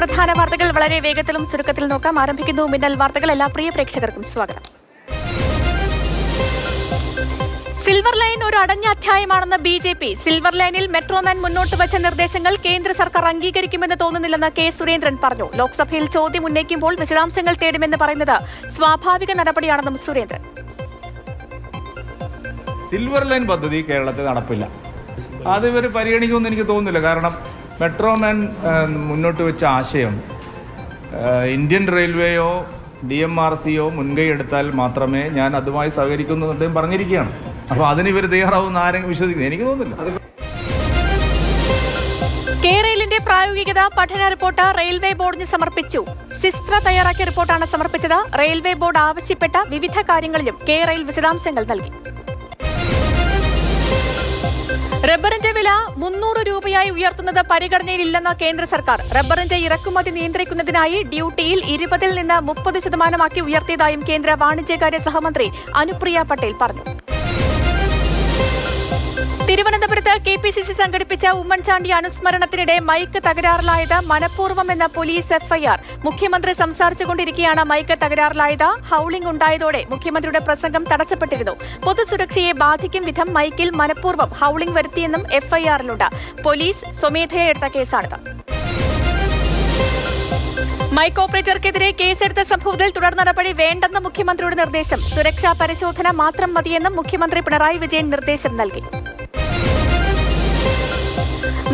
പ്രധാന വാർത്തകൾ വളരെ വേഗത്തിലും ചുരുക്കത്തിൽ നോക്കാം. ആരംഭിക്കുന്നു മിന്നൽ വാർത്തകൾ. എല്ലാ പ്രിയ പ്രേക്ഷകർക്കും സ്വാഗതം. സിൽവർ ലൈൻ ഒരു അടഞ്ഞ അധ്യായമാണെന്ന് ബി ജെ പി. സിൽവർ ലൈനിൽ മെട്രോമാൻ മുന്നോട്ട് വച്ച നിർദ്ദേശങ്ങൾ കേന്ദ്ര സർക്കാർ അംഗീകരിക്കുമെന്ന് തോന്നുന്നില്ലെന്ന് കെ സുരേന്ദ്രൻ പറഞ്ഞു. ലോക്സഭയിൽ ചോദ്യം ഉന്നയിക്കുമ്പോൾ വിശദാംശങ്ങൾ തേടുമെന്ന് പറയുന്നത് സ്വാഭാവിക നടപടിയാണെന്നും സുരേന്ദ്രൻ. സിൽവർ ലൈൻ പദ്ധതി കേരളത്തിൽ നടപ്പില്ല. അത് ഇവർ പരിഗണിക്കുമെന്ന് എനിക്ക് തോന്നുന്നില്ല. കാരണം മെട്രോമാൻ മുന്നോട്ട് വെച്ച ആശയം. ഇന്ത്യൻ റെയിൽവേയോ ഡി എം ആർ സിയോ മുൻകൈ എടുത്താൽ മാത്രമേ ഞാൻ അതുമായി സഹകരിക്കുന്നു അദ്ദേഹം പറഞ്ഞിരിക്കുകയാണ്. അപ്പോൾ അതിന് ഇവർ തയ്യാറാവുന്ന ആരെങ്കിലും വിശ്വസിക്കുന്നു? എനിക്ക് തോന്നുന്നില്ല. കേരളിന്റെ പ്രായോഗികത പഠന റിപ്പോർട്ട് റെയിൽവേ ബോർഡിന് സമർപ്പിച്ചു. സിസ്ത്ര തയ്യാറാക്കിയ റിപ്പോർട്ടാണ് സമർപ്പിച്ചത്. റെയിൽവേ ബോർഡ് ആവശ്യപ്പെട്ട വിവിധ കാര്യങ്ങളിലും കേരയിൽ വിശദാംശങ്ങൾ നൽകി. വില മുന്നൂറ് രൂപയായി ഉയർത്തുന്നത് പരിഗണനയിലില്ലെന്ന കേന്ദ്ര സർക്കാർ. റബ്ബറിന്റെ ഇറക്കുമതി നിയന്ത്രിക്കുന്നതിനായി ഡ്യൂട്ടിയിൽ ഇരുപതിൽ നിന്ന് മുപ്പത് ശതമാനമാക്കി ഉയർത്തിയതായും കേന്ദ്ര വാണിജ്യകാര്യ സഹമന്ത്രി അനുപ്രിയ പട്ടേൽ പറഞ്ഞു. തിരുവനന്തപുരത്ത് കെ പി സി സി സംഘടിപ്പിച്ച ഉമ്മൻചാണ്ടി അനുസ്മരണത്തിനിടെ മൈക്ക് തകരാറിലായത് മനഃപൂർവമെന്ന പോലീസ് എഫ്ഐആർ മുഖ്യമന്ത്രി സംസാരിച്ചുകൊണ്ടിരിക്കുകയാണ് മൈക്ക് തകരാറിലായത്. ഹൌളിംഗ് ഉണ്ടായതോടെ മുഖ്യമന്ത്രിയുടെ പ്രസംഗം തടസ്സപ്പെട്ടിരുന്നു. പൊതുസുരക്ഷയെ ബാധിക്കും വിധം മൈക്കിൽ മനഃപൂർവം ഹൌളിംഗ് വരുത്തിയെന്നും എഫ്ഐആറിലുണ്ട് പോലീസ് സ്വമേധയാ എടുത്ത കേസാണിത്. മൈക്ക് ഓപ്പറേറ്റർക്കെതിരെ കേസെടുത്ത സംഭവത്തിൽ തുടർ നടപടി വേണ്ടെന്ന് മുഖ്യമന്ത്രിയുടെ നിർദ്ദേശം. സുരക്ഷാ പരിശോധന മാത്രം മതിയെന്നും മുഖ്യമന്ത്രി പിണറായി വിജയൻ നിർദ്ദേശം നൽകി.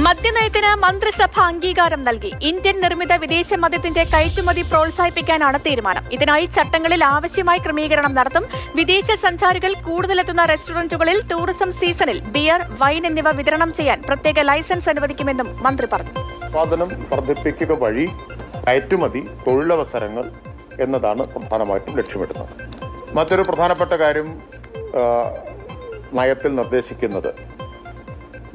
മദ്യനയത്തിന് മന്ത്രിസഭ അംഗീകാരം നൽകി. ഇന്ത്യൻ നിർമ്മിത വിദേശ മദ്യത്തിന്റെ കയറ്റുമതി പ്രോത്സാഹിപ്പിക്കാനാണ് തീരുമാനം. ഇതിനായി ചട്ടങ്ങളിൽ ആവശ്യമായ ക്രമീകരണം നടത്തും. വിദേശ സഞ്ചാരികൾ കൂടുതലെത്തുന്ന റെസ്റ്റോറന്റുകളിൽ ടൂറിസം സീസണിൽ ബിയർ വൈൻ എന്നിവ വിതരണം ചെയ്യാൻ പ്രത്യേക ലൈസൻസ് അനുവദിക്കുമെന്നും മന്ത്രി പറഞ്ഞു. വർദ്ധിപ്പിക്കുക വഴി കയറ്റുമതി തൊഴിലവസരങ്ങൾ എന്നതാണ് പ്രധാനമായിട്ടും ലക്ഷ്യമിടുന്നത്. മറ്റൊരു പ്രധാനപ്പെട്ട കാര്യം നയത്തിൽ നിർദ്ദേശിക്കുന്നത്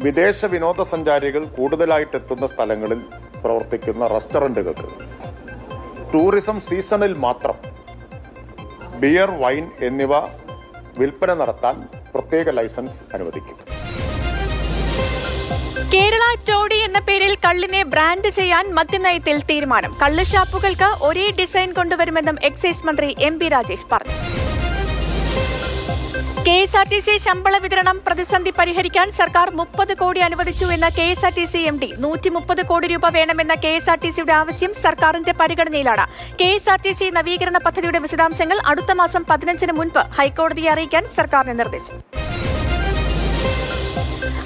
വിദേശ വിനോദസഞ്ചാരികൾ കൂടുതലായിട്ട് എത്തുന്ന സ്ഥലങ്ങളിൽ പ്രവർത്തിക്കുന്ന റെസ്റ്റോറന്റുകൾക്ക് ടൂറിസം സീസണിൽ മാത്രം ബിയർ വൈൻ എന്നിവ വിൽപ്പന നടത്താൻ പ്രത്യേക ലൈസൻസ് അനുവദിക്കും. കേരള ടോഡി എന്ന പേരിൽ കള്ളിനെ ബ്രാൻഡ് ചെയ്യാൻ മദ്യനയത്തിൽ തീരുമാനം. കള്ള് ഷാപ്പുകൾക്ക് ഒരേ ഡിസൈൻ കൊണ്ടുവരുമെന്നും എക്സൈസ് മന്ത്രി എം രാജേഷ് പറഞ്ഞു. K S R T C ശമ്പള വിതരണം പ്രതിസന്ധി പരിഹരിക്കാൻ സർക്കാർ മുപ്പത് കോടി അനുവദിച്ചു എന്ന K S R T C M D. നൂറ്റി മുപ്പത് കോടി രൂപ വേണമെന്ന കെ എസ് ആർ ടി സിയുടെ ആവശ്യം സർക്കാരിന്റെ പരിഗണനയിലാണ്. K S R T C നവീകരണ പദ്ധതിയുടെ വിശദാംശങ്ങൾ അടുത്ത മാസം പതിനഞ്ചിന് മുൻപ് ഹൈക്കോടതിയെ അറിയിക്കാൻ സർക്കാരിന് നിർദ്ദേശം.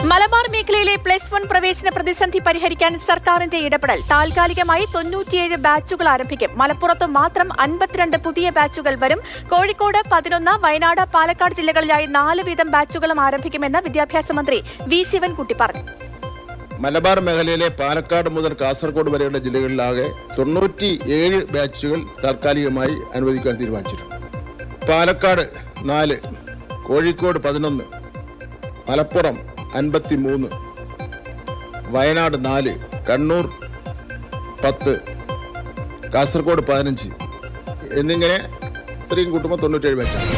മലബാർ മേഖലയിലെ പ്ലസ് വൺ പ്രവേശന പ്രതിസന്ധി പരിഹരിക്കാൻ സർക്കാരിന്റെ ഇടപെടൽ. താൽക്കാലികമായി തൊണ്ണൂറ്റിയേഴ് ബാച്ചുകൾ ആരംഭിക്കും. മലപ്പുറത്ത് മാത്രം അൻപത്തിരണ്ട് പുതിയ ബാച്ചുകൾ വരും. കോഴിക്കോട് പതിനൊന്ന് വയനാട് പാലക്കാട് ജില്ലകളിലായി നാല് വീതം ബാച്ചുകളും ആരംഭിക്കുമെന്ന് വിദ്യാഭ്യാസ മന്ത്രി വി ശിവൻകുട്ടി പറഞ്ഞു. മലബാർ മേഖലയിലെ പാലക്കാട് മുതൽ കാസർഗോഡ് വരെയുള്ള ജില്ലകളിലാകെ തൊണ്ണൂറ്റി ഏഴ് ബാച്ചുകൾ താൽക്കാലികമായി അനുവദിക്കാൻ തീരുമാനിച്ചിട്ടുണ്ട്. പാലക്കാട് നാല് കോഴിക്കോട് പതിനൊന്ന് മലപ്പുറം അൻപത്തി മൂന്ന് വയനാട് നാല്. കണ്ണൂർ പത്ത്. കാസർഗോഡ് പതിനഞ്ച്. എന്നിങ്ങനെ ഇത്രയും കൂട്ടുമ്പോൾ തൊണ്ണൂറ്റേഴ് വെച്ചാണ്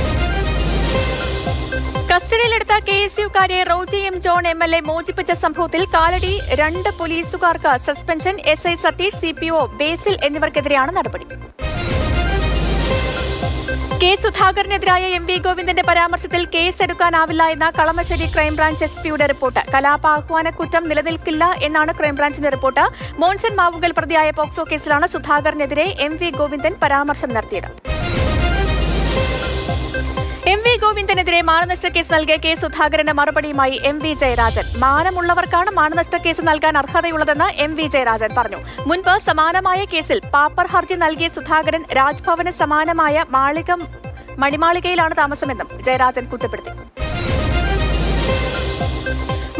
കസ്റ്റഡിയിലെടുത്ത K S യുക്കാരെ Roji M John M L A മോചിപ്പിച്ച സംഭവത്തിൽ കാലടി രണ്ട് പോലീസുകാർക്ക് suspension S I Satheesh C P O Basil എന്നിവർക്കെതിരെയാണ് നടപടി. കെ സുധാകരനെതിരായ എം വി ഗോവിന്ദന്റെ പരാമർശത്തിൽ കേസ് എടുക്കാനാവില്ല എന്ന കളമശ്ശേരി ക്രൈംബ്രാഞ്ച് എസ് പിയുടെ റിപ്പോർട്ട്. കലാപാഹ്വാന കുറ്റം നിലനിൽക്കില്ല എന്നാണ് ക്രൈംബ്രാഞ്ചിന്റെ റിപ്പോർട്ട്. മോൺസൺ മാവുകൾ പ്രതിയായ പോക്സോ കേസിലാണ് സുധാകരനെതിരെ എം വി ഗോവിന്ദൻ പരാമർശം നടത്തിയത്. എം വി ഗോവിന്ദനെതിരെ മാനനഷ്ട കേസ് നൽകിയ കെ സുധാകരന്റെ മറുപടിയുമായി എം വി ജയരാജൻ. മാനമുള്ളവർക്കാണ് മാനനഷ്ട കേസ് നൽകാൻ അർഹതയുള്ളതെന്ന് എം വി ജയരാജൻ പറഞ്ഞു. മുൻപ് സമാനമായ കേസിൽ പാപ്പർ ഹർജി നൽകിയ സുധാകരൻ രാജ്ഭവന് സമാനമായ മാളിക മണിമാളികയിലാണ് താമസമെന്നും ജയരാജൻ കുറ്റപ്പെടുത്തി.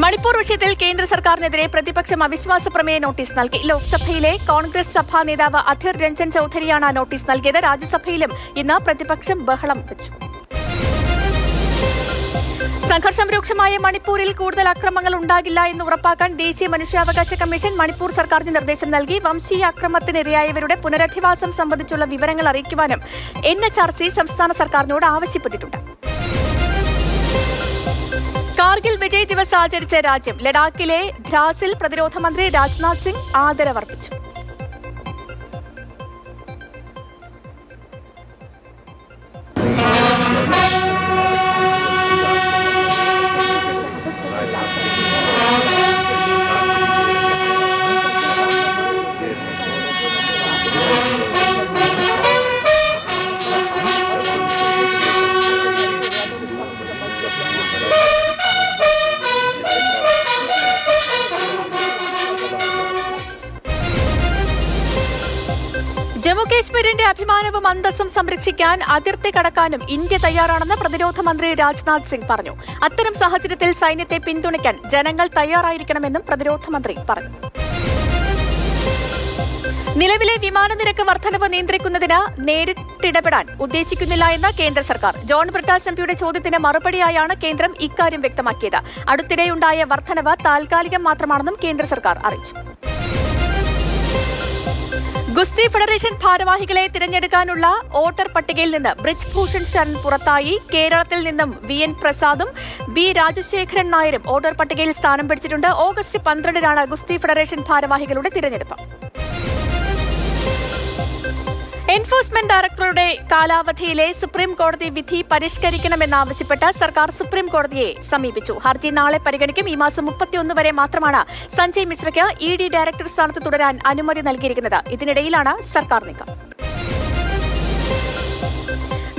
മണിപ്പൂർ വിഷയത്തിൽ കേന്ദ്ര സർക്കാരിനെതിരെ പ്രതിപക്ഷം അവിശ്വാസ പ്രമേയ നോട്ടീസ് നൽകി. ലോക്സഭയിലെ കോൺഗ്രസ് സഭാ നേതാവ് അധിർ രഞ്ജൻ ചൌധരിയാണ് നോട്ടീസ് നൽകിയത്. രാജ്യസഭയിലും ഇന്ന് പ്രതിപക്ഷം ബഹളം വെച്ചു. സംഘർഷം രൂക്ഷമായ മണിപ്പൂരിൽ കൂടുതൽ അക്രമങ്ങൾ ഉണ്ടാകില്ല എന്ന് ഉറപ്പാക്കാൻ ദേശീയ മനുഷ്യാവകാശ കമ്മീഷൻ മണിപ്പൂർ സർക്കാരിന് നിർദ്ദേശം നൽകി. വംശീയ അക്രമത്തിനിരയായവരുടെ പുനരധിവാസം സംബന്ധിച്ചുള്ള വിവരങ്ങൾ അറിയിക്കുവാനും എൻ എച്ച് ആർ സി സംസ്ഥാന സർക്കാരിനോട് ആവശ്യപ്പെട്ടിട്ടുണ്ട്. കാർഗിൽ വിജയ് ദിവസ് ആചരിച്ച രാജ്യം ലഡാക്കിലെ ദ്രാസിൽ പ്രതിരോധ മന്ത്രി രാജ്നാഥ് സിംഗ് ആദരവർപ്പിച്ചു. കാശ്മീരിന്റെ അഭിമാനവും അന്തസ്സും സംരക്ഷിക്കാൻ അതിർത്തി കടക്കാനും ഇന്ത്യ തയ്യാറാണെന്ന് പ്രതിരോധ മന്ത്രി രാജ്നാഥ് സിംഗ് പറഞ്ഞു. അത്തരം സാഹചര്യത്തിൽ സൈന്യത്തെ പിന്തുണയ്ക്കാൻ ജനങ്ങൾ തയ്യാറായിരിക്കണമെന്നും പ്രതിരോധ മന്ത്രി പറഞ്ഞു. നിലവിലെ വിമാന നിരക്ക് വർധനവ് നിയന്ത്രിക്കുന്നതിന് നേരിട്ടിടപെടാൻ ഉദ്ദേശിക്കുന്നില്ല എന്ന് കേന്ദ്ര സർക്കാർ. ജോൺ ബ്രിട്ടാസ് എംപിയുടെ ചോദ്യത്തിന് മറുപടിയായാണ് കേന്ദ്രം ഇക്കാര്യം വ്യക്തമാക്കിയത്. അടുത്തിടെയുണ്ടായ വർധനവ് താൽക്കാലികം മാത്രമാണെന്നും കേന്ദ്ര സർക്കാർ അറിയിച്ചു. ഗുസ്തി ഫെഡറേഷൻ ഭാരവാഹികളെ തിരഞ്ഞെടുക്കാനുള്ള വോട്ടർ പട്ടികയിൽ നിന്ന് ബ്രിജ് ഭൂഷൺ ശരൺ പുറത്തായി. കേരളത്തിൽ നിന്നും വി എൻ പ്രസാദും ബി രാജശേഖരൻ നായരും വോട്ടർ പട്ടികയിൽ സ്ഥാനം പിടിച്ചിട്ടുണ്ട്. ഓഗസ്റ്റ് പന്ത്രണ്ടിനാണ് ഗുസ്തി ഫെഡറേഷൻ ഭാരവാഹികളുടെ തിരഞ്ഞെടുപ്പ്. എൻഫോഴ്സ്മെന്റ് ഡയറക്ടറുടെ കാലാവധിയിലെ സുപ്രീം കോടതി വിധി പരിഷ്കരിക്കണമെന്നാവശ്യപ്പെട്ട് സർക്കാർ സുപ്രീം കോടതിയെ സമീപിച്ചു. ഹർജി നാളെ പരിഗണിക്കും. ഈ മാസം മുപ്പത്തിയൊന്ന് വരെ മാത്രമാണ് സഞ്ജയ് മിശ്രയ്ക്ക് ഇ ഡി ഡയറക്ടർ സ്ഥാനത്ത് തുടരാൻ അനുമതി നൽകിയിരിക്കുന്നത്. ഇതിനിടയിലാണ് സർക്കാർ നീക്കം.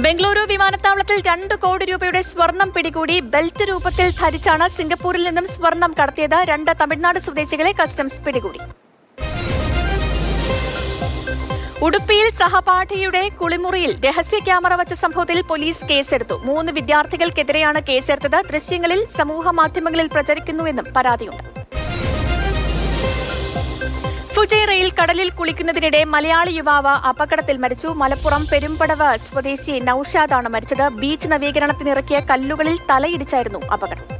ബംഗളൂരു വിമാനത്താവളത്തിൽ രണ്ട് കോടി രൂപയുടെ സ്വർണം പിടികൂടി ബെൽറ്റ് രൂപത്തിൽ ധരിച്ചാണ് സിംഗപ്പൂരിൽ നിന്നും സ്വർണം കടത്തിയത്. രണ്ട് തമിഴ്നാട് സ്വദേശികളെ കസ്റ്റംസ് പിടികൂടി. ഉടുപ്പിയിൽ സഹപാഠിയുടെ കുളിമുറിയിൽ രഹസ്യ ക്യാമറ വച്ച സംഭവത്തിൽ പോലീസ് കേസെടുത്തു. മൂന്ന് വിദ്യാർത്ഥികൾക്കെതിരെയാണ് കേസെടുത്തത്. ദൃശ്യങ്ങളിൽ സമൂഹ മാധ്യമങ്ങളിൽ പ്രചരിക്കുന്നുവെന്നും പരാതിയുണ്ട്. ഫുജൈറയിൽ കടലിൽ കുളിക്കുന്നതിനിടെ മലയാളി യുവാവ് അപകടത്തിൽ മരിച്ചു. മലപ്പുറം പെരുമ്പടവ് സ്വദേശി നൌഷാദാണ് മരിച്ചത്. ബീച്ച് നവീകരണത്തിനിറക്കിയ കല്ലുകളിൽ തലയിടിച്ചായിരുന്നു അപകടം.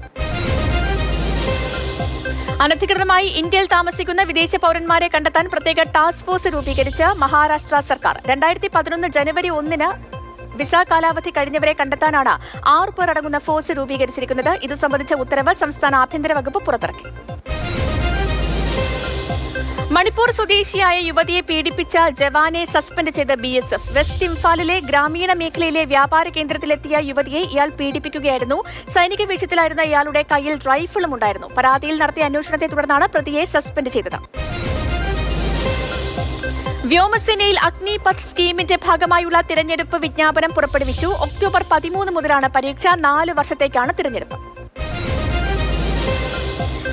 അനധികൃതമായി ഇന്ത്യയിൽ താമസിക്കുന്ന വിദേശ പൗരന്മാരെ കണ്ടെത്താൻ പ്രത്യേക ടാസ്ക് ഫോഴ്സ് രൂപീകരിച്ച മഹാരാഷ്ട്ര സർക്കാർ. രണ്ടായിരത്തി പതിനൊന്ന് ജനുവരി ഒന്നിന് വിസ കാലാവധി കഴിഞ്ഞവരെ കണ്ടെത്താനാണ് ആറുപേർ അടങ്ങുന്ന ഫോഴ്സ് രൂപീകരിച്ചിരിക്കുന്നത്. ഇതു സംബന്ധിച്ച ഉത്തരവ് സംസ്ഥാന ആഭ്യന്തര വകുപ്പ് പുറത്തിറക്കി. മണിപ്പൂർ സ്വദേശിയായ യുവതിയെ പീഡിപ്പിച്ച ജവാനെ സസ്പെൻഡ് ചെയ്ത ബി എസ് എഫ്. വെസ്റ്റ് ഇംഫാലിലെ ഗ്രാമീണ മേഖലയിലെ വ്യാപാര കേന്ദ്രത്തിലെത്തിയ യുവതിയെ ഇയാൾ പീഡിപ്പിക്കുകയായിരുന്നു. സൈനിക വേഷത്തിലായിരുന്ന ഇയാളുടെ കയ്യിൽ റൈഫിളും ഉണ്ടായിരുന്നു. പരാതിയിൽ നടത്തിയ അന്വേഷണത്തെ തുടർന്നാണ് പ്രതിയെ സസ്പെൻഡ് ചെയ്തത്. വ്യോമസേനയിൽ അഗ്നിപഥ് സ്കീമിന്റെ ഭാഗമായുള്ള തിരഞ്ഞെടുപ്പ് വിജ്ഞാപനം പുറപ്പെടുവിച്ചു. ഒക്ടോബർ പതിമൂന്ന് മുതലാണ് പരീക്ഷ. നാല് വർഷത്തേക്കാണ് തിരഞ്ഞെടുപ്പ്.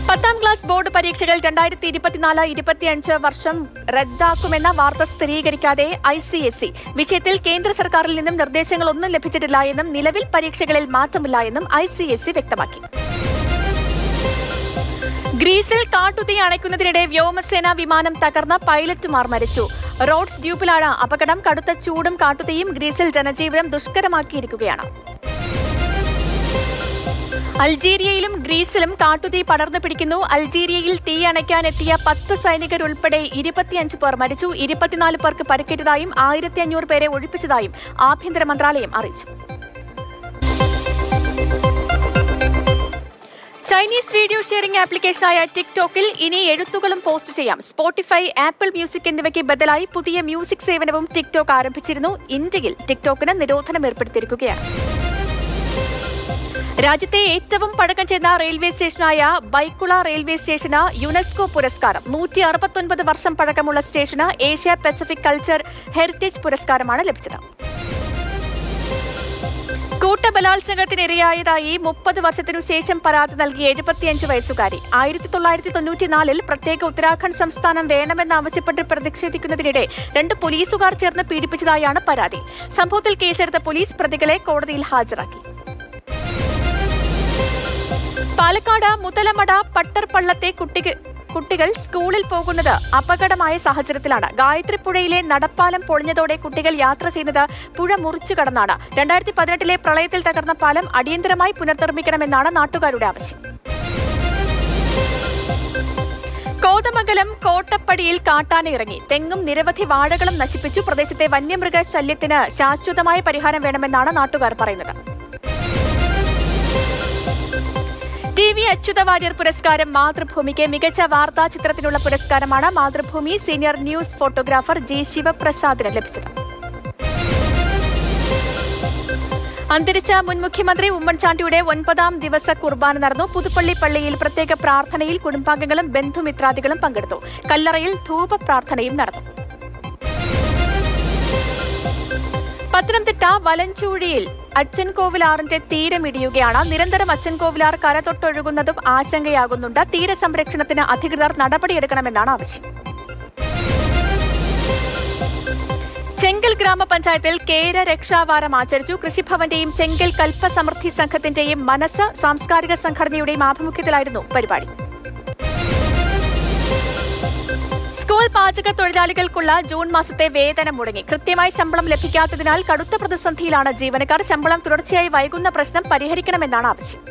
പത്താം ക്ലാസ് ബോർഡ് പരീക്ഷകൾ രണ്ടായിരത്തി ഇരുപത്തിനാല് ഇരുപത്തിയഞ്ച് വർഷം റദ്ദാക്കുമെന്ന വാർത്ത സ്ഥിരീകരിക്കാതെ ഐ സി എസ് സി വിഷയത്തിൽ കേന്ദ്ര സർക്കാരിൽ നിന്നും നിർദ്ദേശങ്ങളൊന്നും ലഭിച്ചിട്ടില്ല എന്നും നിലവിൽ പരീക്ഷകളിൽ മാറ്റമില്ല എന്നും ഐ സി എസ് സി വ്യക്തമാക്കി. ഗ്രീസിൽ കാട്ടുതീ അണയ്ക്കുന്നതിനിടെ വ്യോമസേന വിമാനം തകർന്ന പൈലറ്റുമാർ മരിച്ചു. റോഡ്സ് ദ്വീപിലാണ് അപകടം. കടുത്ത ചൂടും കാട്ടുതീയും ഗ്രീസിൽ ജനജീവിതം ദുഷ്കരമാക്കിയിരിക്കുകയാണ്. അൾജീരിയയിലും ഗ്രീസിലും കാട്ടുതീ പടർന്നു പിടിക്കുന്നു. അൾജീരിയയിൽ തീ അണയ്ക്കാനെത്തിയ പത്ത് സൈനികരുൾപ്പെടെ ഇരുപത്തിയഞ്ച് പേർ മരിച്ചു. ഇരുപത്തിനാല് പേർക്ക് പരിക്കേറ്റതായും ആയിരത്തി അഞ്ഞൂറ് പേരെ ഒഴിപ്പിച്ചതായും ആഭ്യന്തര മന്ത്രാലയം അറിയിച്ചു. ചൈനീസ് വീഡിയോ ഷെയറിംഗ് ആപ്ലിക്കേഷനായ ടിക്ടോക്കിൽ ഇനി എഴുത്തുകളും പോസ്റ്റ് ചെയ്യാം. സ്പോട്ടിഫൈ ആപ്പിൾ മ്യൂസിക് എന്നിവയ്ക്ക് ബദലായി പുതിയ മ്യൂസിക് സേവനവും ടിക്ടോക്ക് ആരംഭിച്ചിരുന്നു. ഇന്ത്യയിൽ ടിക്ടോക്കിന് നിരോധനം ഏർപ്പെടുത്തിയിരിക്കുകയാണ്. രാജ്യത്തെ ഏറ്റവും പഴക്കം ചെന്ന റെയിൽവേ സ്റ്റേഷനായ ബൈക്കുള റെയിൽവേ സ്റ്റേഷന് യുനെസ്കോ പുരസ്കാരം. നൂറ്റി അറുപത്തൊൻപത് വർഷം പഴക്കമുള്ള സ്റ്റേഷന് ഏഷ്യ പസഫിക് കൾച്ചർ ഹെറിറ്റേജ് പുരസ്കാരമാണ് ലഭിച്ചത്. കൂട്ടബലാത്സംഗത്തിനിരയായതായി മുപ്പത് വർഷത്തിനു ശേഷം പരാതി നൽകിയ എഴുപത്തിയഞ്ച് വയസ്സുകാരി. ആയിരത്തി തൊള്ളായിരത്തി തൊണ്ണൂറ്റിനാലിൽ പ്രത്യേക ഉത്തരാഖണ്ഡ് സംസ്ഥാനം വേണമെന്നാവശ്യപ്പെട്ട് പ്രതിഷേധിക്കുന്നതിനിടെ രണ്ട് പോലീസുകാർ ചേർന്ന് പീഡിപ്പിച്ചതായാണ് പരാതി. സംഭവത്തിൽ കേസെടുത്ത പോലീസ് പ്രതികളെ കോടതിയിൽ ഹാജരാക്കി. പാലക്കാട് മുതലമട പട്ടർപള്ളത്തെ കുട്ടികൾ കുട്ടികൾ സ്കൂളിൽ പോകുന്നത് അപകടമായ സാഹചര്യത്തിലാണ്. ഗായത്രിപ്പുഴയിലെ നടപ്പാലം പൊളിഞ്ഞതോടെ കുട്ടികൾ യാത്ര ചെയ്യുന്നത് പുഴ മുറിച്ചു കടന്നാണ്. രണ്ടായിരത്തി പതിനെട്ടിലെ പ്രളയത്തിൽ തകർന്ന പാലം അടിയന്തരമായി പുനർനിർമ്മിക്കണമെന്നാണ് നാട്ടുകാരുടെ ആവശ്യം. കോതമംഗലം കോട്ടപ്പടിയിൽ കാട്ടാന ഇറങ്ങി തെങ്ങും നിരവധി വാഴകളും നശിപ്പിച്ചു. പ്രദേശത്തെ വന്യമൃഗ ശല്യത്തിന് ശാശ്വതമായ പരിഹാരം വേണമെന്നാണ് നാട്ടുകാർ പറയുന്നത്. ടി വി അച്യുത വാര്യർ പുരസ്കാരം മാതൃഭൂമിക്ക് മികച്ച വാർത്താ ചിത്രത്തിനുള്ള പുരസ്കാരമാണ് Mathrubhumi senior news photographer G ശിവപ്രസാദിന് ലഭിച്ചത്. അന്തരിച്ച മുൻ മുഖ്യമന്ത്രി ഉമ്മൻചാണ്ടിയുടെ ഒൻപതാം ദിവസ കുർബാന നടന്നു. പുതുപ്പള്ളി പള്ളിയിൽ പ്രത്യേക പ്രാർത്ഥനയിൽ കുടുംബാംഗങ്ങളും ബന്ധുമിത്രാദികളും പങ്കെടുത്തു. കല്ലറയിൽ ധൂപ പ്രാർത്ഥനയും നടന്നു. പത്തനംതിട്ട വലഞ്ചൂഴിയിൽ അച്ചൻകോവിലാറിന്റെ തീരമിടിയുകയാണ് നിരന്തരം അച്ചൻകോവിലാർ കരതൊട്ടൊഴുകുന്നതും ആശങ്കയാകുന്നുണ്ട്. തീരസംരക്ഷണത്തിന് അധികൃതർ നടപടിയെടുക്കണമെന്നാണ് ആവശ്യം. ചെങ്കൽ ഗ്രാമപഞ്ചായത്തിൽ കേര രക്ഷാവാരം ആചരിച്ചു. കൃഷിഭവന്റെയും ചെങ്കൽ കൽപ്പസമൃദ്ധി സംഘത്തിന്റെയും മനസ്സ് സാംസ്കാരിക സംഘടനയുടെയും ആഭിമുഖ്യത്തിലായിരുന്നു പരിപാടി. പാചക തൊഴിലാളികൾക്കുള്ള ജൂൺ മാസത്തെ വേതനം മുടങ്ങി. കൃത്യമായി ശമ്പളം ലഭിക്കാത്തതിനാൽ കടുത്ത പ്രതിസന്ധിയിലാണ് ജീവനക്കാർ ശമ്പളം തുടർച്ചയായി വൈകുന്ന പ്രശ്നം പരിഹരിക്കണമെന്നാണ് ആവശ്യം.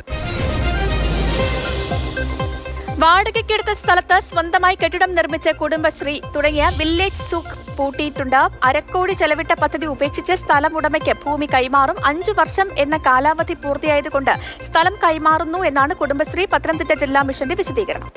വാടകയ്ക്കെടുത്ത സ്ഥലത്ത് സ്വന്തമായി കെട്ടിടം നിർമ്മിച്ച കുടുംബശ്രീ തുടങ്ങിയ വില്ലേജ് സൂക്ക് പൂട്ടിയിട്ടുണ്ട്. അരക്കോടി ചെലവിട്ട പദ്ധതി ഉപേക്ഷിച്ച് സ്ഥലം ഉടമയ്ക്ക് ഭൂമി കൈമാറും അഞ്ചു വർഷം എന്ന കാലാവധി പൂർത്തിയായതുകൊണ്ട് സ്ഥലം കൈമാറുന്നു എന്നാണ് കുടുംബശ്രീ പത്തനംതിട്ട ജില്ലാ മിഷന്റെ വിശദീകരണം.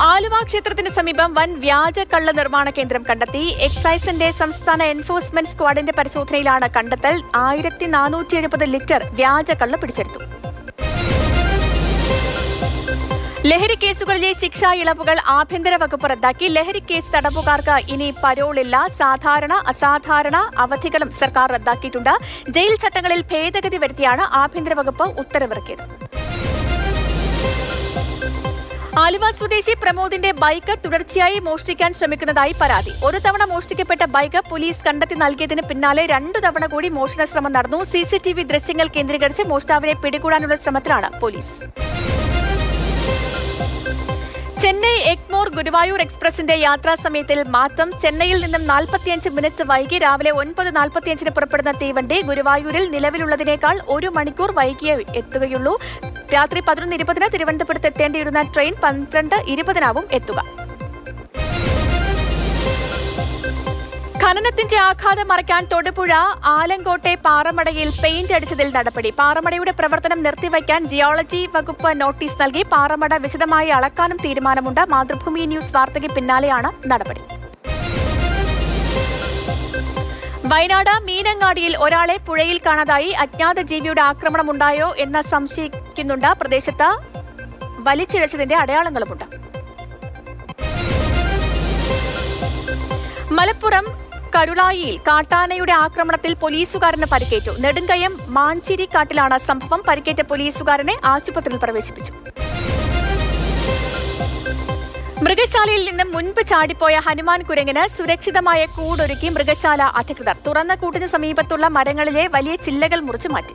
ആലുവ ക്ഷേത്രത്തിന് സമീപം വൻ വ്യാജ കള്ള നിർമ്മാണ കേന്ദ്രം കണ്ടെത്തി. എക്സൈസിന്റെ സംസ്ഥാന എൻഫോഴ്സ്മെന്റ് സ്ക്വാഡിന്റെ പരിശോധനയിലാണ് കണ്ടെത്തൽ. ആയിരത്തി നാനൂറ്റി എഴുപത് ലിറ്റർ വ്യാജ കള്ള പിടിച്ചെടുത്തു. ലഹരി കേസുകളിലെ ശിക്ഷാ ഇളവുകൾ ആഭ്യന്തര വകുപ്പ് റദ്ദാക്കി. ലഹരി കേസ് തടവുകാർക്ക് ഇനി പരോളില്ല. സാധാരണ അസാധാരണ അവധികളും സർക്കാർ റദ്ദാക്കിയിട്ടുണ്ട്. ജയിൽ ചട്ടങ്ങളിൽ ഭേദഗതി വരുത്തിയാണ് ആഭ്യന്തര വകുപ്പ് ഉത്തരവിറക്കിയത്. ആലുവ സ്വദേശി പ്രമോദിന്റെ ബൈക്ക് തുടർച്ചയായി മോഷ്ടിക്കാൻ ശ്രമിക്കുന്നതായി പരാതി. ഒരു തവണ മോഷ്ടിക്കപ്പെട്ട ബൈക്ക് പോലീസ് കണ്ടെത്തി നൽകിയതിന് പിന്നാലെ രണ്ടു തവണ കൂടി മോഷണ ശ്രമം നടന്നു. സി സി ടി വി ദൃശ്യങ്ങൾ കേന്ദ്രീകരിച്ച് മോഷ്ടാവിനെ പിടികൂടാനുള്ള ശ്രമത്തിലാണ് പോലീസ്. ചെന്നൈ എഗ്മോർ ഗുരുവായൂർ എക്സ്പ്രസിന്റെ യാത്രാ സമയത്തിൽ മാറ്റം ചെന്നൈയിൽ നിന്നും നാൽപ്പത്തിയഞ്ച് മിനിറ്റ് വൈകി രാവിലെ ഒൻപത് നാൽപ്പത്തിയഞ്ചിന് പുറപ്പെടുന്ന തീവണ്ടി ഗുരുവായൂരിൽ നിലവിലുള്ളതിനേക്കാൾ ഒരു മണിക്കൂർ വൈകിയേ എത്തുകയുള്ളൂ. രാത്രി പതിനൊന്ന് ഇരുപതിന് തിരുവനന്തപുരത്ത് എത്തേണ്ടിയിരുന്ന ട്രെയിൻ പന്ത്രണ്ട് ഇരുപതിനാവും എത്തുക. ഖനനത്തിന്റെ ആഘാതം മറയ്ക്കാൻ തൊടുപുഴ ആലങ്കോട്ടെ പാറമടയിൽ പെയിന്റ് അടിച്ചതിൽ നടപടി. പാറമടയുടെ പ്രവർത്തനം നിർത്തിവയ്ക്കാൻ ജിയോളജി വകുപ്പ് നോട്ടീസ് നൽകി. പാറമട വിശദമായി അളക്കാനും തീരുമാനമുണ്ട്. മാതൃഭൂമി ന്യൂസ് വാർത്തയ്ക്ക് പിന്നാലെയാണ് നടപടി. വയനാട് മീനങ്ങാടിയിൽ ഒരാളെ പുഴയിൽ കാണാതായി. അജ്ഞാത ജീവിയുടെ ആക്രമണമുണ്ടായോ എന്ന് സംശയിക്കുന്നുണ്ട് പ്രദേശത്ത്. വലിച്ചിഴച്ചതിന്റെ അടയാളങ്ങളുമുണ്ട്. മലപ്പുറം കരുളായിയിൽ കാട്ടാനയുടെ ആക്രമണത്തിൽ പോലീസുകാരന് പരിക്കേറ്റു. നെടുങ്കയം മാഞ്ചേരിക്കാട്ടിലാണ് സംഭവം. പരിക്കേറ്റ പോലീസുകാരനെ ആശുപത്രിയിൽ പ്രവേശിപ്പിച്ചു. മൃഗശാലയിൽ നിന്നും മുൻപ് ചാടിപ്പോയ ഹനുമാൻ കുരങ്ങിന് സുരക്ഷിതമായ കൂടൊരുക്കി മൃഗശാല അധികൃതർ. തുറന്ന കൂട്ടിന് സമീപത്തുള്ള മരങ്ങളിലെ വലിയ ചില്ലകൾ മുറിച്ചു മാറ്റി.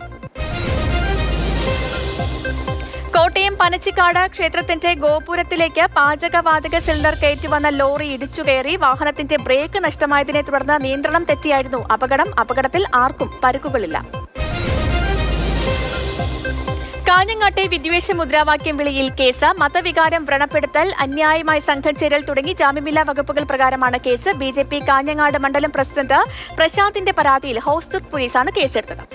കോട്ടയം പനച്ചിക്കാട് ക്ഷേത്രത്തിന്റെ ഗോപുരത്തിലേക്ക് പാചകവാതക സിലിണ്ടർ കയറ്റിവന്ന ലോറി ഇടിച്ചു കയറി. വാഹനത്തിന്റെ ബ്രേക്ക് നഷ്ടമായതിനെ തുടർന്ന് നിയന്ത്രണം തെറ്റിയായിരുന്നു. അപകടം അപകടത്തിൽ ആർക്കും പരുക്കുകളില്ല. കാഞ്ഞങ്ങാട്ടെ വിദ്വേഷ മുദ്രാവാക്യം വിളിയിൽ കേസ്. മതവികാരം വ്രണപ്പെടുത്തൽ അന്യായമായി സംഘം ചേരൽ തുടങ്ങി ജാമ്യമില്ലാ വകുപ്പുകൾ പ്രകാരമാണ് കേസ്. ബി കാഞ്ഞങ്ങാട് മണ്ഡലം പ്രസിഡന്റ് പ്രശാന്തിന്റെ പരാതിയിൽ ഹോസ്ദുർഗ് പോലീസാണ് കേസെടുത്തത്.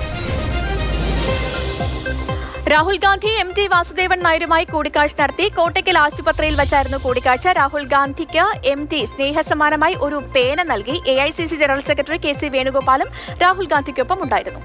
രാഹുൽ ഗാന്ധി എം ടി വാസുദേവൻ നായരുമായി കൂടിക്കാഴ്ച നടത്തി. കോട്ടയ്ക്കൽ ആശുപത്രിയിൽ വച്ചായിരുന്നു കൂടിക്കാഴ്ച. രാഹുൽ ഗാന്ധിക്ക് എം ടി സ്നേഹസമാനമായി ഒരു പേന നൽകി. A general secretary K C വേണുഗോപാലും Rahul ഗാന്ധിക്കൊപ്പം ഉണ്ടായിരുന്നു.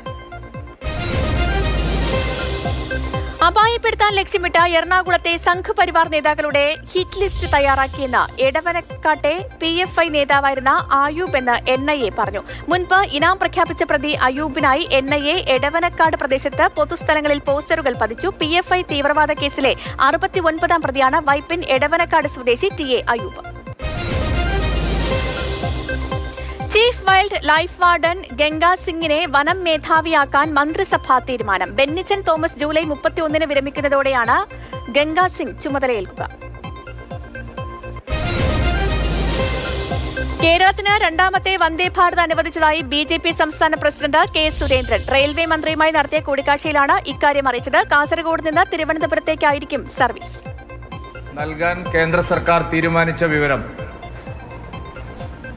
അപായപ്പെടുത്താൻ ലക്ഷ്യമിട്ട എറണാകുളത്തെ സംഘപരിവാർ നേതാക്കളുടെ ഹിറ്റ് ലിസ്റ്റ് തയ്യാറാക്കിയെന്ന് എടവനക്കാട്ടെ പി എഫ് ഐ നേതാവായിരുന്ന ആയൂബ് എന്ന് എൻ ഐ എ പറഞ്ഞു. മുൻപ് ഇനാം പ്രഖ്യാപിച്ച പ്രതി അയൂബിനായി എൻ ഐ എ എടവനക്കാട് പ്രദേശത്ത് പൊതുസ്ഥലങ്ങളിൽ പോസ്റ്ററുകൾ പതിച്ചു. പി എഫ് ഐ തീവ്രവാദ കേസിലെ അറുപത്തി ഒൻപതാം പ്രതിയാണ് വൈപ്പിൻ എടവനക്കാട് സ്വദേശി T A Ayub. Chief wildlife warden Ganga സിംഗിനെ വനം മേധാവിയാക്കാൻ മന്ത്രിസഭാ തീരുമാനം. ബെന്നിച്ചൻ തോമസ് ജൂലൈ മുപ്പത്തിയൊന്നിന് വിരമിക്കുന്നതോടെയാണ് ഗംഗാ സിംഗ് ചുമതലയേൽക്കുക. കേരളത്തിന് രണ്ടാമത്തെ വന്ദേ ഭാരത് അനുവദിച്ചതായി ബി ജെ പി സംസ്ഥാന പ്രസിഡന്റ് കെ സുരേന്ദ്രൻ. റെയിൽവേ മന്ത്രിയുമായി നടത്തിയ കൂടിക്കാഴ്ചയിലാണ് ഇക്കാര്യം അറിയിച്ചത്. കാസർഗോഡ് നിന്ന് തിരുവനന്തപുരത്തേക്കായിരിക്കും സർവീസ്. നൽകാൻ കേന്ദ്ര സർക്കാർ തീരുമാനിച്ച വിവരം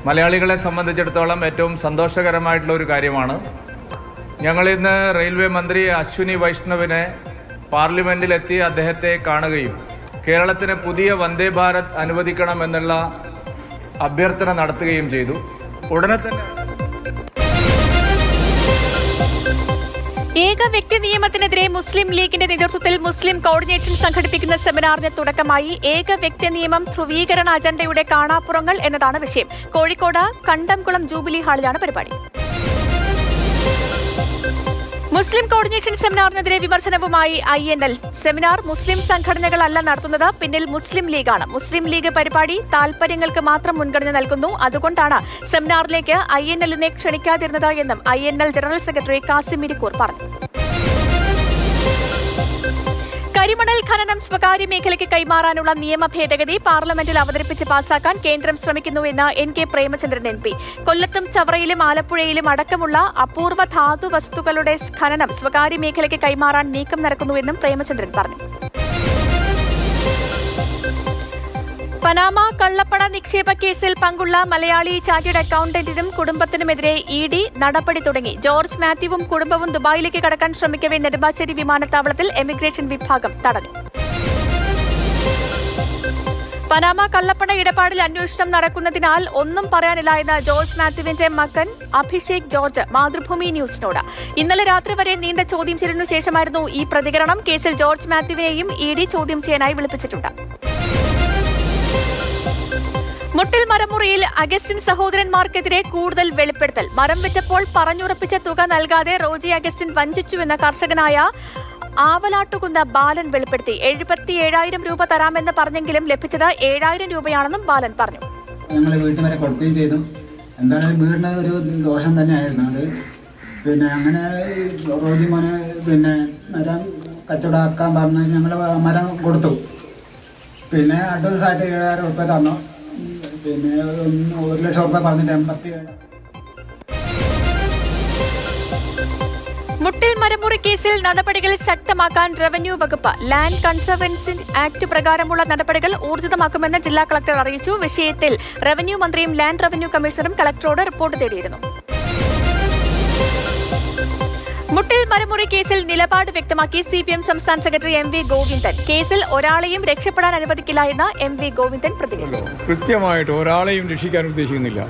മലയാളികളെ സംബന്ധിച്ചിടത്തോളം ഏറ്റവും സന്തോഷകരമായിട്ടുള്ള ഒരു കാര്യമാണ്. ഞങ്ങളിന്ന് റെയിൽവേ മന്ത്രി അശ്വിനി വൈഷ്ണവിനെ പാർലമെന്റിലെത്തി അദ്ദേഹത്തെ കാണുകയും കേരളത്തിന് പുതിയ വന്ദേ ഭാരത് അനുവദിക്കണമെന്നുള്ള അഭ്യർത്ഥന നടത്തുകയും ചെയ്തു. ഉടനെ തന്നെ ഏക വ്യക്തി നിയമത്തിനെതിരെ മുസ്ലിം ലീഗിന്റെ നേതൃത്വത്തിൽ മുസ്ലിം കോർഡിനേഷൻ സംഘടിപ്പിക്കുന്ന സെമിനാറിന് തുടക്കമായി ഏക വ്യക്തി നിയമം ധ്രുവീകരണ അജണ്ടയുടെ കാണാപ്പുറങ്ങൾ എന്നതാണ് വിഷയം. കോഴിക്കോട് കണ്ടംകുളം ജൂബിലി ഹാളിലാണ് പരിപാടി. മുസ്ലിം കോർഡിനേഷൻ സെമിനാറിനെതിരെ വിമർശനവുമായി ഐ എൻ എൽ. സെമിനാർ മുസ്ലിം സംഘടനകളല്ല നടത്തുന്നത്. പിന്നിൽ മുസ്ലിം ലീഗാണ്. മുസ്ലിം ലീഗ് പരിപാടി താൽപര്യങ്ങൾക്ക് മാത്രം മുൻഗണന നൽകുന്നു. അതുകൊണ്ടാണ് സെമിനാറിലേക്ക് ഐ എൻ എല്ലിനെ ക്ഷണിക്കാതിരുന്നത് എന്നും I N L general secretary Kasim Irikkur പറഞ്ഞു. കരിമണൽ ഖനനം സ്വകാര്യ മേഖലയ്ക്ക് കൈമാറാനുള്ള നിയമ ഭേദഗതി പാർലമെന്റിൽ അവതരിപ്പിച്ച് പാസാക്കാൻ കേന്ദ്രം ശ്രമിക്കുന്നുവെന്ന് N K Premachandran M P. കൊല്ലത്തും ചവറയിലും ആലപ്പുഴയിലും അടക്കമുള്ള അപൂർവ ധാതു വസ്തുക്കളുടെ ഖനനം സ്വകാര്യ മേഖലയ്ക്ക് കൈമാറാൻ നീക്കം നടക്കുന്നുവെന്നും പ്രേമചന്ദ്രൻ പറഞ്ഞു. പനാമ കള്ളപ്പണ നിക്ഷേപ കേസിൽ പങ്കുള്ള മലയാളി ചാർട്ടേഡ് അക്കൗണ്ടന്റിനും കുടുംബത്തിനുമെതിരെ ഇ ഡി നടപടി തുടങ്ങി. ജോർജ് മാത്യുവും കുടുംബവും ദുബായിലേക്ക് കടക്കാൻ ശ്രമിക്കവേ നെടുമ്പാശ്ശേരി വിമാനത്താവളത്തിൽ എമിഗ്രേഷൻ വിഭാഗം തടഞ്ഞു. പനാമ കള്ളപ്പണ ഇടപാടിൽ അന്വേഷണം നടക്കുന്നതിനാൽ ഒന്നും പറയാനില്ല എന്ന ജോർജ് മാത്യുവിന്റെ മകൻ അഭിഷേക് ജോർജ് മാതൃഭൂമി ന്യൂസിനോട്. ഇന്നലെ രാത്രി വരെ നീണ്ട ചോദ്യം ചെയ്യലിനു ശേഷമായിരുന്നു ഈ പ്രതികരണം. കേസിൽ ജോർജ് മാത്യുവിനെയും ഇ ഡി ചോദ്യം ചെയ്യാനായി വിളിപ്പിച്ചിട്ടുണ്ട്. മുട്ടിൽ മരമുറിയിൽ അഗസ്റ്റിൻ സഹോദരന്മാർക്കെതിരെ കൂടുതൽ വെളിപ്പെടുത്തൽ. മരം വെച്ചപ്പോൾ പറഞ്ഞുറപ്പിച്ച തുക നൽകാതെ റോജി അഗസ്റ്റിൻ വഞ്ചിച്ചുവെന്ന കർഷകനായ ആവലാട്ടുകുന്ന ബാലൻ വെളിപ്പെടുത്തി. എഴുപത്തി ഏഴായിരം രൂപ തരാമെന്ന് പറഞ്ഞെങ്കിലും ലഭിച്ചത് ഏഴായിരം രൂപയാണെന്നും ബാലൻ പറഞ്ഞു. ഞങ്ങൾ വീട്ടിൽ വരെ കൊടുക്കുകയും ചെയ്തു. എന്തായാലും വീടിന് ഒരു ദോഷം തന്നെയായിരുന്നു. അത് പിന്നെ അങ്ങനെ റോജി മോനെ പിന്നെ മരം കച്ചവടമാക്കാൻ പറഞ്ഞ് ഞങ്ങൾ മരം കൊടുത്തു. പിന്നെ അഡ്വാൻസ് ആയിട്ട് ഏഴായിരം രൂപ തന്നു. പിന്നെ ഒരു ലക്ഷം റുപ്യ പറഞ്ഞിട്ട് എൺപത്തി മുട്ടിൽ മരമുറി കേസിൽ നടപടികൾ ശക്തമാക്കാൻ റവന്യൂ വകുപ്പ് ലാൻഡ് കൺസർവൻസി ആക്ട് പ്രകാരമുള്ള നടപടികൾ ഊർജിതമാക്കുമെന്ന് ജില്ലാ കളക്ടർ അറിയിച്ചു. വിഷയത്തിൽ റവന്യൂ മന്ത്രിയും ലാൻഡ് റവന്യൂ കമ്മീഷണറും കളക്ടറോട് റിപ്പോർട്ട് തേടിയിരുന്നു. മുട്ടിൽ മരമുറി കേസിൽ നിലപാട് വ്യക്തമാക്കി സി പി എം സംസ്ഥാന സെക്രട്ടറി എം വി ഗോവിന്ദൻ. കേസിൽ ഒരാളെയും രക്ഷപ്പെടാൻ അനുവദിക്കില്ല എന്ന് എം വി ഗോവിന്ദൻ പ്രതികരിച്ചു. കൃത്യമായിട്ട് ഒരാളെയും രക്ഷിക്കാൻ ഉദ്ദേശിക്കുന്നില്ല.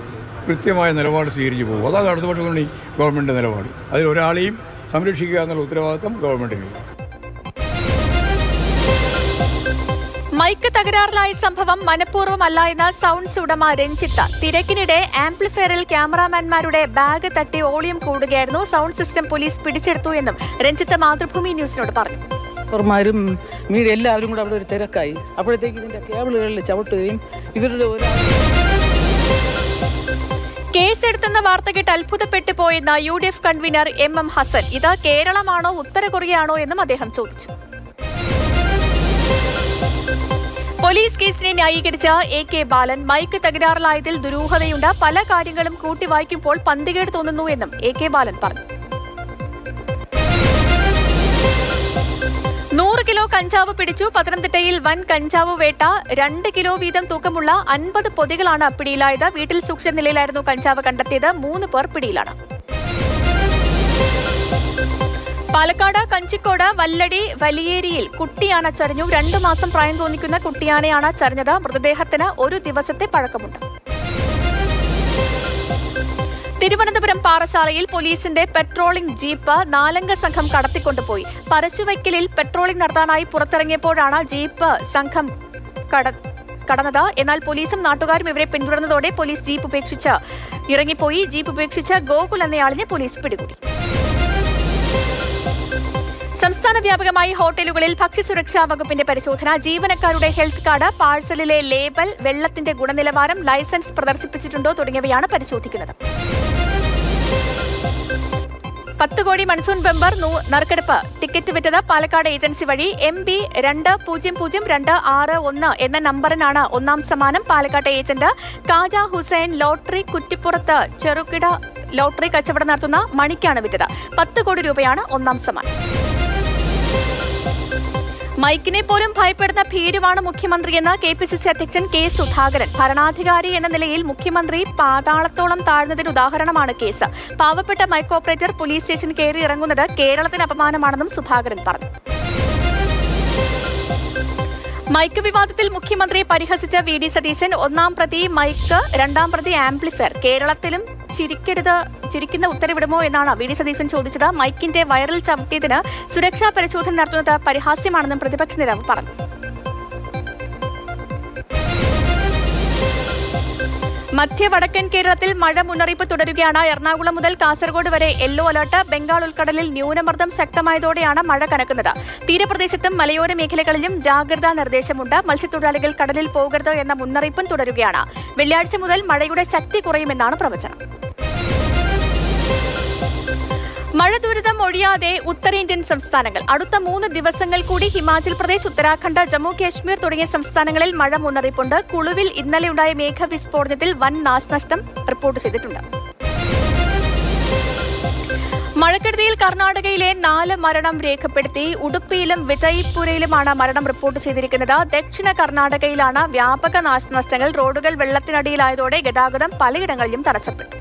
കൃത്യമായ നിലപാട് സ്വീകരിച്ചു പോകും. അതാണ് അടുത്ത വർഷം ഗവൺമെന്റ് നിലപാട്. അതിൽ ഒരാളെയും സംരക്ഷിക്കുക എന്നുള്ള ഉത്തരവാദിത്തം ഗവൺമെന്റിന് മൈക്ക് തകരാറിലായ സംഭവം മനഃപൂർവമല്ല എന്ന സൗണ്ട്സ് ഉടമ രഞ്ജിത്ത. തിരക്കിനിടെ ആംപ്ലിഫയറിൽ ക്യാമറാമാൻമാരുടെ ബാഗ് തട്ടി വോളിയം കൂടുകയായിരുന്നു. സൗണ്ട് സിസ്റ്റം പോലീസ് പിടിച്ചെടുത്തു എന്നും രഞ്ജിത്ത് മാതൃഭൂമി ന്യൂസിനോട് പറഞ്ഞു. ഡോക്ടർമാരും മീഡിയ എല്ലാവരും കൂടെ അവിടെ ഒരു തിരക്കായി. അപ്പോഴത്തേക്ക് ഇതിന്റെ കേബിളുകളിൽ ചവിട്ടുകയും ഇവരുടെ ഒരു കേസെടുത്തെന്ന വാർത്ത കേട്ട് അത്ഭുതപ്പെട്ടു പോയെന്ന U D F convener M M Hassan. ഇത് കേരളമാണോ ഉത്തര കൊറിയയാണോ എന്നും അദ്ദേഹം ചോദിച്ചു. പോലീസ് കേസിനെ ന്യായീകരിച്ച എ കെ ബാലൻ മൈക്ക് തകരാറിലായതിൽ ദുരൂഹതയുണ്ട്. പല കാര്യങ്ങളും കൂട്ടി വായിക്കുമ്പോൾ പന്തികേട് തോന്നുന്നു എന്നും എ കെ ബാലൻ പറഞ്ഞു. നൂറ് കിലോ കഞ്ചാവ് പിടിച്ചു. പത്തനംതിട്ടയിൽ വൻ കഞ്ചാവ് വേട്ട. രണ്ട് കിലോ വീതം തൂക്കമുള്ള അൻപത് പൊതികളാണ് പിടിയിലായത്. വീട്ടിൽ സൂക്ഷിച്ച നിലയിലായിരുന്നു കഞ്ചാവ് കണ്ടെത്തിയത്. മൂന്ന് പേർ പിടിയിലാണ്. പാലക്കാട് കഞ്ചിക്കോട് വല്ലടി വലിയേരിയിൽ കുട്ടിയാന ചരിഞ്ഞു. രണ്ടു മാസം പ്രായം തോന്നിക്കുന്ന കുട്ടിയാനയാണ് ചരിഞ്ഞത്. മൃതദേഹത്തിന് ഒരു ദിവസത്തെ പഴക്കമുണ്ട്. തിരുവനന്തപുരം പാറശാലയിൽ പോലീസിന്റെ പെട്രോളിംഗ് ജീപ്പ് നാലംഗ സംഘം കടത്തിക്കൊണ്ടുപോയി. പരശുവയ്ക്കലിൽ പെട്രോളിംഗ് നടത്താനായി പുറത്തിറങ്ങിയപ്പോഴാണ് ജീപ്പ് സംഘം കട കടന്നത്. എന്നാൽ പോലീസും നാട്ടുകാരും ഇവരെ പിന്തുടർന്നതോടെ പോലീസ് ജീപ്പ് ഉപേക്ഷിച്ച് ഇറങ്ങിപ്പോയി. ജീപ്പ് ഉപേക്ഷിച്ച് ഗോകുൽ എന്നയാളിനെ പോലീസ് പിടികൂടി. സംസ്ഥാന വ്യാപകമായി ഹോട്ടലുകളിൽ ഭക്ഷ്യസുരക്ഷാ വകുപ്പിന്റെ പരിശോധന ജീവനക്കാരുടെ ഹെൽത്ത് കാർഡ് പാഴ്സലിലെ ലേബൽ വെള്ളത്തിന്റെ ഗുണനിലവാരം ലൈസൻസ് പ്രദർശിപ്പിച്ചിട്ടുണ്ടോ തുടങ്ങിയവയാണ് പരിശോധിക്കുന്നത്. പത്ത് കോടി മൺസൂൺ ബെമ്പർ നറുക്കെടുപ്പ്. ടിക്കറ്റ് വിറ്റത് പാലക്കാട് ഏജൻസി വഴി എം ബി രണ്ട് പൂജ്യം പൂജ്യം രണ്ട് ആറ് ഒന്ന് എന്ന നമ്പറിനാണ് ഒന്നാം സമ്മാനം പാലക്കാട്ടെ ഏജന്റ് കാജ ഹുസൈൻ ലോട്ടറി കുറ്റിപ്പുറത്ത് ചെറുകിട ലോട്ടറി കച്ചവടം നടത്തുന്ന മണിക്കാണ് വിറ്റത്. പത്ത് കോടി രൂപയാണ് ഒന്നാം സമ്മാനം. മൈക്കിനെ പോലും ഭയപ്പെടുന്ന ഭീരുവാണ് മുഖ്യമന്ത്രിയെന്ന് കെ പി സി സി അധ്യക്ഷൻ കെ സുധാകരൻ. ഭരണാധികാരി എന്ന നിലയിൽ മുഖ്യമന്ത്രി പാതാളത്തോളം താഴ്ന്നതിന് ഉദാഹരണമാണ് കേസ്. പാവപ്പെട്ട മൈക്ക് ഓപ്പറേറ്റർ പോലീസ് സ്റ്റേഷൻ കയറി ഇറങ്ങുന്നത് കേരളത്തിന് അപമാനമാണെന്നും സുധാകരൻ പറഞ്ഞു. മൈക്ക് വിവാദത്തിൽ മുഖ്യമന്ത്രിയെ പരിഹസിച്ച വി ഡി സതീശൻ ഒന്നാം പ്രതി മൈക്ക് രണ്ടാം പ്രതി ആംപ്ലിഫയർ. കേരളത്തിലും ചിരിക്കരുത് ചിരിക്കുന്ന ഉത്തരവിടുമോ എന്നാണ് വി ഡി സതീശൻ ചോദിച്ചത്. മൈക്കിന്റെ വൈറൽ ചവിട്ടിയതിന് സുരക്ഷാ പരിശോധന നടത്തുന്നത് പരിഹാസ്യമാണെന്നും പ്രതിപക്ഷ നേതാവ് പറഞ്ഞു. മധ്യ വടക്കൻ കേരളത്തിൽ മഴ മുന്നറിയിപ്പ് തുടരുകയാണ്. എറണാകുളം മുതൽ കാസർഗോഡ് വരെ യെല്ലോ അലർട്ട്. ബംഗാൾ ഉൾക്കടലിൽ ന്യൂനമർദ്ദം ശക്തമായതോടെയാണ് മഴ കനക്കുന്നത്. തീരപ്രദേശത്തും മലയോര മേഖലകളിലും ജാഗ്രതാ നിർദ്ദേശമുണ്ട്. മത്സ്യത്തൊഴിലാളികൾ കടലിൽ പോകരുത് എന്ന മുന്നറിയിപ്പും തുടരുകയാണ്. വെള്ളിയാഴ്ച മുതൽ മഴയുടെ ശക്തി കുറയുമെന്നാണ് പ്രവചനം. മഴ ദുരിതം ഒഴിയാതെ ഉത്തരേന്ത്യൻ സംസ്ഥാനങ്ങൾ. അടുത്ത മൂന്ന് ദിവസങ്ങൾ കൂടി ഹിമാചൽ പ്രദേശ് ഉത്തരാഖണ്ഡ് ജമ്മു കാശ്മീർ തുടങ്ങിയ സംസ്ഥാനങ്ങളിൽ മഴ മുന്നറിയിപ്പുണ്ട്. കുളുവിൽ ഇന്നലെയുണ്ടായ മേഘവിസ്ഫോടനത്തിൽ വൻ നാശനഷ്ടം റിപ്പോർട്ട് ചെയ്തിട്ടുണ്ട്. മഴക്കെടുതിയിൽ കർണാടകയിലെ നാല് മരണം രേഖപ്പെടുത്തി. ഉടുപ്പിയിലും വിജയ്പുരയിലുമാണ് മരണം റിപ്പോർട്ട് ചെയ്തിരിക്കുന്നത്. ദക്ഷിണ കർണാടകയിലാണ് വ്യാപക നാശനഷ്ടങ്ങൾ. റോഡുകൾ വെള്ളത്തിനടിയിലായതോടെ ഗതാഗതം പലയിടങ്ങളിലും തടസ്സപ്പെട്ടു.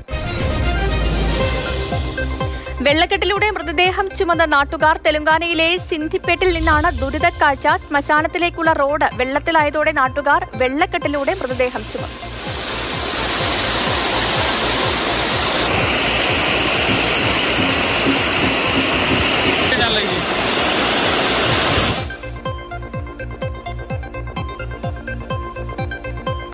വെള്ളക്കെട്ടിലൂടെ മൃതദേഹം ചുമന്ന നാട്ടുകാർ തെലങ്കാനയിലെ സിന്ധിപ്പേട്ടിൽ നിന്നാണ് ദുരിതക്കാഴ്ച ശ്മശാനത്തിലേക്കുള്ള റോഡ് വെള്ളത്തിലായതോടെ നാട്ടുകാർ വെള്ളക്കെട്ടിലൂടെ മൃതദേഹം ചുമന്നു.